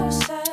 outside.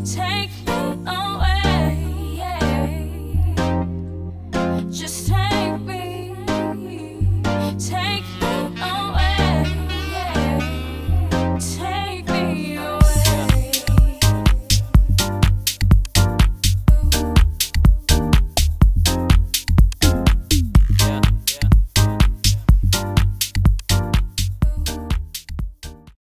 Take